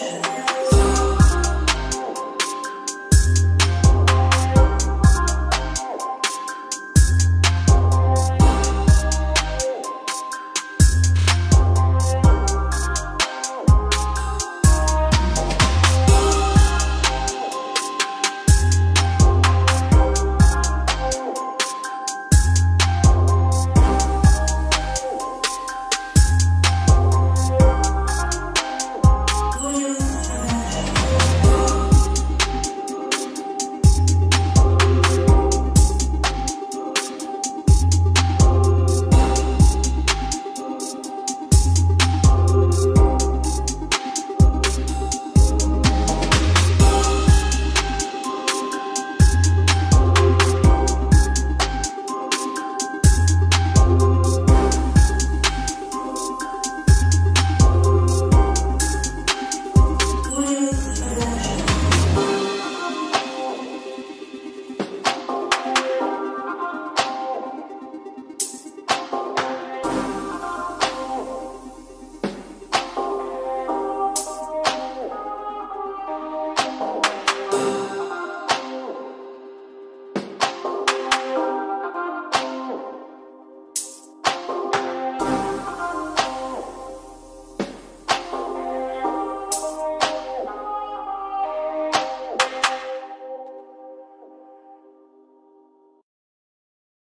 Emotion.